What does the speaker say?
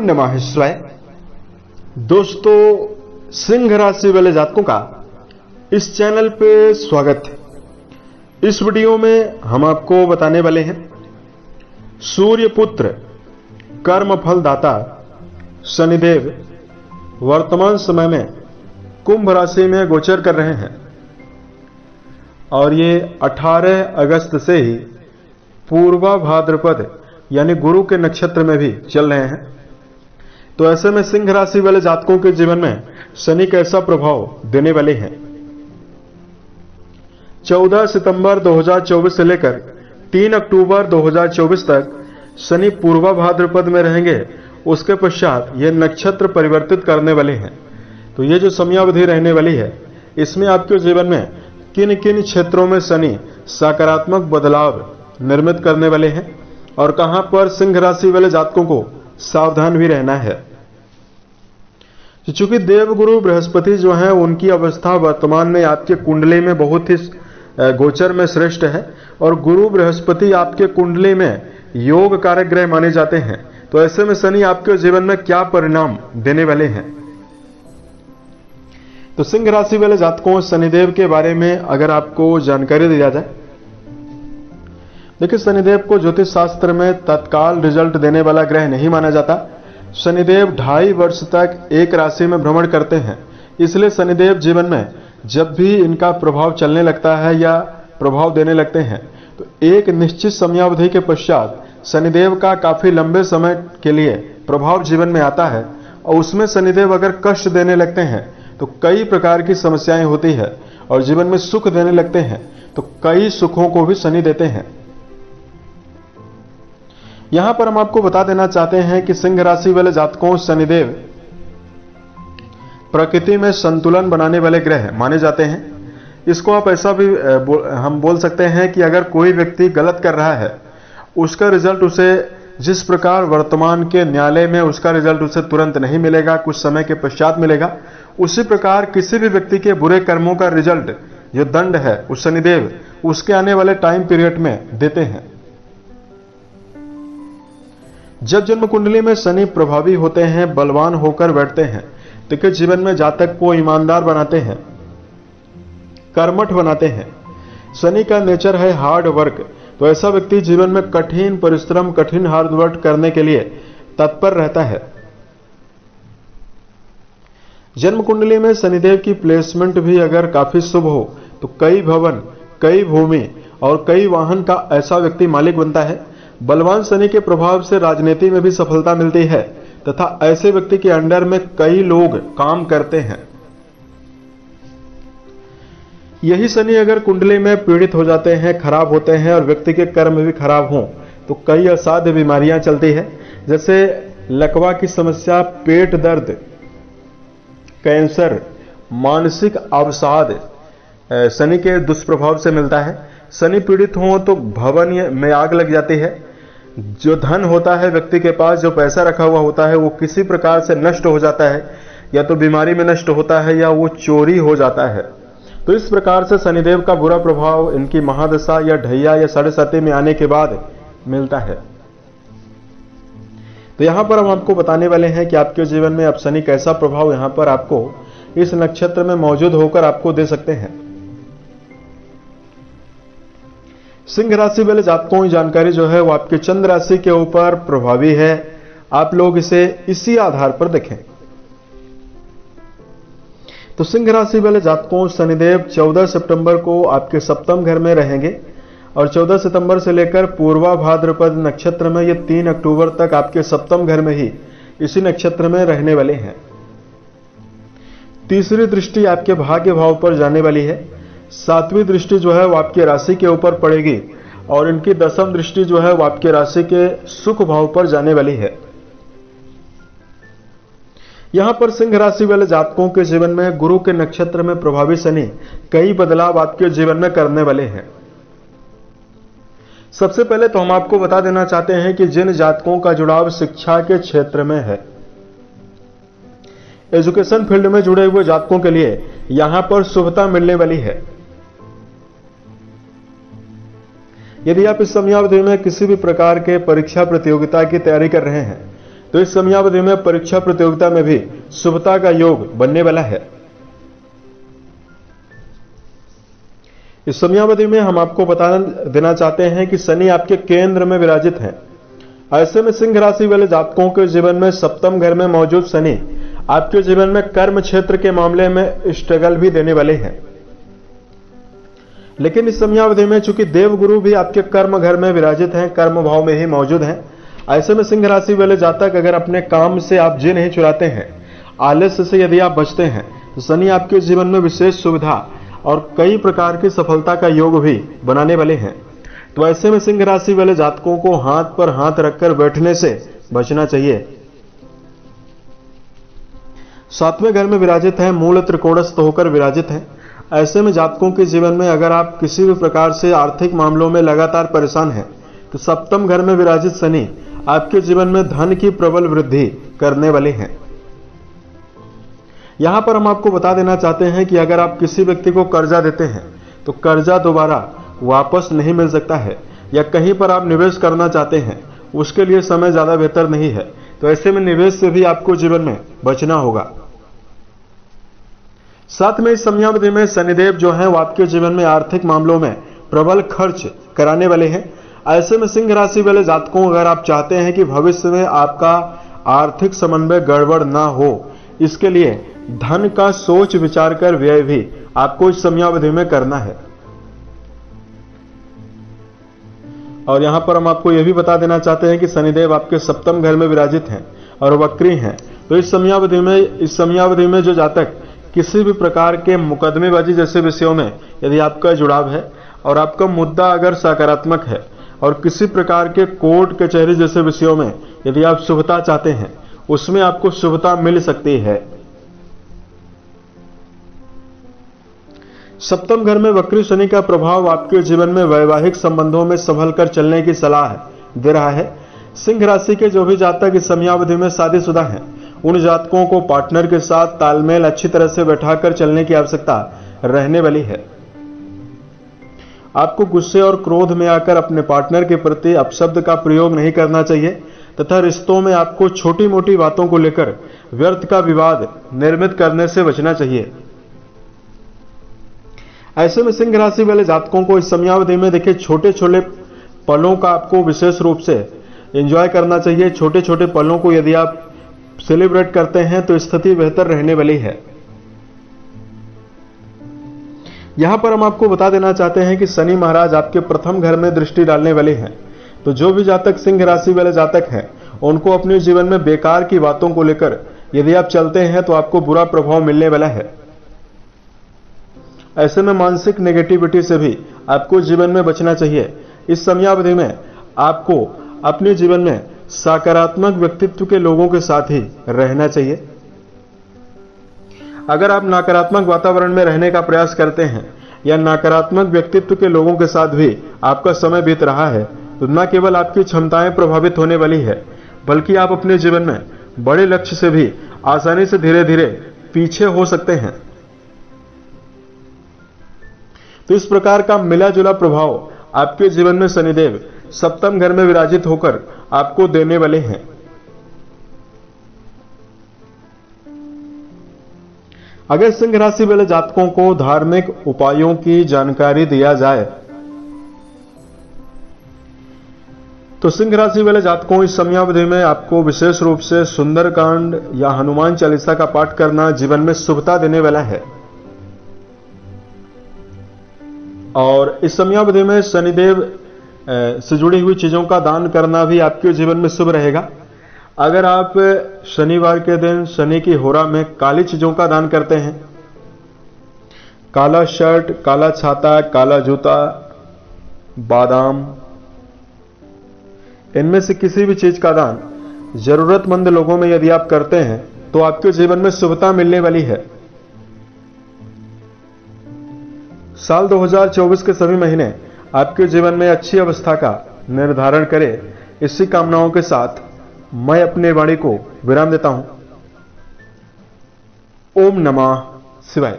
नमः दोस्तों सिंह राशि वाले जातकों का इस चैनल पे स्वागत है। इस वीडियो में हम आपको बताने वाले हैं, सूर्य पुत्र, कर्म फल दाता शनिदेव, वर्तमान समय में कुंभ राशि में गोचर कर रहे हैं। और ये 18 अगस्त से ही पूर्वा भाद्रपद यानी गुरु के नक्षत्र में भी चल रहे हैं। तो ऐसे में सिंह राशि वाले जातकों के जीवन में शनि कैसा प्रभाव देने वाले हैं। 14 सितंबर 2024 से लेकर 3 अक्टूबर 2024 तक शनि पूर्वा भाद्रपद में रहेंगे, उसके पश्चात ये नक्षत्र परिवर्तित करने वाले हैं। तो ये जो समयावधि रहने वाली है, इसमें आपके जीवन में किन किन क्षेत्रों में शनि सकारात्मक बदलाव निर्मित करने वाले हैं और कहाँ पर सिंह राशि वाले जातकों को सावधान भी रहना है। चूँकि देवगुरु बृहस्पति जो है, उनकी अवस्था वर्तमान में आपके कुंडली में बहुत ही गोचर में श्रेष्ठ है। और गुरु बृहस्पति आपके कुंडली में योग कारक ग्रह माने जाते हैं। तो ऐसे में शनि आपके जीवन में क्या परिणाम देने वाले हैं? तो सिंह राशि वाले जातकों, शनिदेव के बारे में अगर आपको जानकारी दिया जाए। देखिए, शनिदेव को ज्योतिष शास्त्र में तत्काल रिज़ल्ट देने वाला ग्रह नहीं माना जाता। शनिदेव ढाई वर्ष तक एक राशि में भ्रमण करते हैं। इसलिए शनिदेव जीवन में जब भी इनका प्रभाव चलने लगता है या प्रभाव देने लगते हैं तो एक निश्चित समयावधि के पश्चात शनिदेव का काफ़ी लंबे समय के लिए प्रभाव जीवन में आता है और उसमें शनिदेव अगर कष्ट देने लगते हैं तो कई प्रकार की समस्याएँ होती है और जीवन में सुख देने लगते हैं तो कई सुखों को भी शनि देते हैं। यहाँ पर हम आपको बता देना चाहते हैं कि सिंह राशि वाले जातकों शनिदेव प्रकृति में संतुलन बनाने वाले ग्रह माने जाते हैं। इसको आप ऐसा भी हम बोल सकते हैं कि अगर कोई व्यक्ति गलत कर रहा है, उसका रिज़ल्ट उसे जिस प्रकार वर्तमान के न्यायालय में उसका रिज़ल्ट उसे तुरंत नहीं मिलेगा, कुछ समय के पश्चात मिलेगा, उसी प्रकार किसी भी व्यक्ति के बुरे कर्मों का रिज़ल्ट, जो दंड है, उस शनिदेव, उसके आने वाले टाइम पीरियड में देते हैं। जब जन्म कुंडली में शनि प्रभावी होते हैं, बलवान होकर बैठते हैं देखिए जीवन में जातक को ईमानदार बनाते हैं, कर्मठ बनाते हैं। शनि का नेचर है हार्ड वर्क तो ऐसा व्यक्ति जीवन में कठिन परिश्रम, कठिन हार्ड वर्क करने के लिए तत्पर रहता है। जन्म कुंडली में शनिदेव की प्लेसमेंट भी अगर काफ़ी शुभ हो तो कई भवन, कई भूमि और कई वाहन का ऐसा व्यक्ति मालिक बनता है। बलवान शनि के प्रभाव से राजनीति में भी सफलता मिलती है, तथा ऐसे व्यक्ति के अंडर में कई लोग काम करते हैं। यही शनि अगर कुंडली में पीड़ित हो जाते हैं, खराब होते हैं, और व्यक्ति के कर्म भी खराब हों तो कई असाध्य बीमारियाँ चलती है, जैसे लकवा की समस्या, पेट दर्द, कैंसर, मानसिक अवसाद शनि के दुष्प्रभाव से मिलता है। शनि पीड़ित हो तो भवन में आग लग जाती है जो धन होता है व्यक्ति के पास, जो पैसा रखा हुआ होता है, वो किसी प्रकार से नष्ट हो जाता है। या तो बीमारी में नष्ट होता है, या वो चोरी हो जाता है। तो इस प्रकार से शनिदेव का बुरा प्रभाव इनकी महादशा या ढैया या साढ़े सती में आने के बाद मिलता है। तो यहाँ पर हम आपको बताने वाले हैं कि आपके जीवन में अब शनि कैसा प्रभाव यहाँ पर आपको इस नक्षत्र में मौजूद होकर आपको दे सकते हैं। सिंह राशि वाले जातकों की जानकारी जो है वो आपके चंद्र राशि के ऊपर प्रभावी है। आप लोग इसे इसी आधार पर देखें। तो सिंह राशि वाले जातकों शनिदेव 14 सितंबर को आपके सप्तम घर में रहेंगे और 14 सितंबर से लेकर पूर्वा भाद्रपद नक्षत्र में ये 3 अक्टूबर तक आपके सप्तम घर में ही इसी नक्षत्र में रहने वाले हैं। तीसरी दृष्टि आपके भाग्य भाव पर जाने वाली है। सातवीं दृष्टि जो है वो आपकी राशि के ऊपर पड़ेगी और इनकी दसम दृष्टि जो है वो आपके राशि के सुख भाव पर जाने वाली है। यहाँ पर सिंह राशि वाले जातकों के जीवन में गुरु के नक्षत्र में प्रभावी शनि कई बदलाव आपके जीवन में करने वाले हैं। सबसे पहले तो हम आपको बता देना चाहते हैं कि जिन जातकों का जुड़ाव शिक्षा के क्षेत्र में है, एजुकेशन फ़ील्ड में जुड़े हुए जातकों के लिए यहाँ पर शुभता मिलने वाली है। यदि आप इस समयावधि में किसी भी प्रकार के परीक्षा प्रतियोगिता की तैयारी कर रहे हैं तो इस समयावधि में परीक्षा प्रतियोगिता में भी शुभता का योग बनने वाला है। इस समयावधि में हम आपको बता देना चाहते हैं कि शनि आपके केंद्र में विराजित है। ऐसे में सिंह राशि वाले जातकों के जीवन में सप्तम घर में मौजूद शनि आपके जीवन में कर्म क्षेत्र के मामले में स्ट्रगल भी देने वाले हैं। लेकिन इस समयावधि में चूँकि देवगुरु भी आपके कर्म घर में विराजित हैं, कर्म भाव में ही मौजूद हैं, ऐसे में सिंह राशि वाले जातक अगर अपने काम से आप जी नहीं चुराते हैं, आलस्य से यदि आप बचते हैं तो शनि आपके जीवन में विशेष सुविधा और कई प्रकार की सफलता का योग भी बनाने वाले हैं। तो ऐसे में सिंह राशि वाले जातकों को हाथ पर हाथ रखकर बैठने से बचना चाहिए। सातवें घर में विराजित है, मूल त्रिकोणस्थ होकर विराजित है। ऐसे में जातकों के जीवन में अगर आप किसी भी प्रकार से आर्थिक मामलों में लगातार परेशान हैं तो सप्तम घर में विराजित शनि आपके जीवन में धन की प्रबल वृद्धि करने वाले हैं। यहाँ पर हम आपको बता देना चाहते हैं कि अगर आप किसी व्यक्ति को कर्जा देते हैं तो कर्जा दोबारा वापस नहीं मिल सकता है, या कहीं पर आप निवेश करना चाहते हैं, उसके लिए समय ज़्यादा बेहतर नहीं है तो ऐसे में निवेश से भी आपको जीवन में बचना होगा। साथ में इस समयावधि में शनिदेव जो है वो आपके जीवन में आर्थिक मामलों में प्रबल खर्च कराने वाले हैं। ऐसे में सिंह राशि वाले जातकों, अगर आप चाहते हैं कि भविष्य में आपका आर्थिक समन्वय गड़बड़ ना हो, इसके लिए धन का सोच विचार कर व्यय भी आपको इस समयावधि में करना है। और यहाँ पर हम आपको यह भी बता देना चाहते हैं कि शनिदेव आपके सप्तम घर में विराजित हैं और वक्री हैं। तो इस समयावधि में, इस समयावधि में जो जातक किसी भी प्रकार के मुकदमेबाजी जैसे विषयों में यदि आपका जुड़ाव है और आपका मुद्दा अगर सकारात्मक है और किसी प्रकार के कोर्ट कचहरी जैसे विषयों में यदि आप शुभता चाहते हैं, उसमें आपको शुभता मिल सकती है। सप्तम घर में वक्री शनि का प्रभाव आपके जीवन में वैवाहिक संबंधों में संभल कर चलने की सलाह दे रहा है। सिंह राशि के जो भी जातक इस समयावधि में शादीशुदा हैं उन जातकों को पार्टनर के साथ तालमेल अच्छी तरह से बैठाकर चलने की आवश्यकता रहने वाली है। आपको गुस्से और क्रोध में आकर अपने पार्टनर के प्रति अपशब्द का प्रयोग नहीं करना चाहिए, तथा रिश्तों में आपको छोटी मोटी बातों को लेकर व्यर्थ का विवाद निर्मित करने से बचना चाहिए। ऐसे में सिंह राशि वाले जातकों को इस समयावधि में देखिए छोटे छोटे पलों का आपको विशेष रूप से एंजॉय करना चाहिए। छोटे छोटे पलों को यदि आप सेलिब्रेट करते हैं तो स्थिति बेहतर रहने वाली है। यहाँ पर हम आपको बता देना चाहते हैं कि शनि महाराज आपके प्रथम घर में दृष्टि डालने वाले हैं। तो जो भी जातक सिंह राशि वाले जातक हैं, उनको अपने जीवन में बेकार की बातों को लेकर यदि आप चलते हैं तो आपको बुरा प्रभाव मिलने वाला है। ऐसे में मानसिक नेगेटिविटी से भी आपको जीवन में बचना चाहिए। इस समयावधि में आपको अपने जीवन में सकारात्मक व्यक्तित्व के लोगों के साथ ही रहना चाहिए। अगर आप नकारात्मक वातावरण में रहने का प्रयास करते हैं, या नकारात्मक व्यक्तित्व के लोगों के साथ भी आपका समय बीत रहा है तो न केवल आपकी क्षमताएँ प्रभावित होने वाली है, बल्कि आप अपने जीवन में बड़े लक्ष्य से भी आसानी से धीरे धीरे पीछे हो सकते हैं। तो इस प्रकार का मिला जुला प्रभाव आपके जीवन में शनिदेव सप्तम घर में विराजित होकर आपको देने वाले हैं। अगर सिंह राशि वाले जातकों को धार्मिक उपायों की जानकारी दिया जाए। तो सिंह राशि वाले जातकों, इस समयावधि में आपको विशेष रूप से सुंदरकांड या हनुमान चालीसा का पाठ करना जीवन में शुभता देने वाला है। और इस समयावधि में शनिदेव से जुड़ी हुई चीज़ों का दान करना भी आपके जीवन में शुभ रहेगा। अगर आप शनिवार के दिन शनि की होरा में काली चीज़ों का दान करते हैं, काला शर्ट, काला छाता, काला जूता, बादाम, इनमें से किसी भी चीज़ का दान जरूरतमंद लोगों में यदि आप करते हैं तो आपके जीवन में शुभता मिलने वाली है। साल 2024 के सभी महीने आपके जीवन में अच्छी अवस्था का निर्धारण करें। इसी कामनाओं के साथ मैं अपने वाणी को विराम देता हूँ। ओम नमः शिवाय।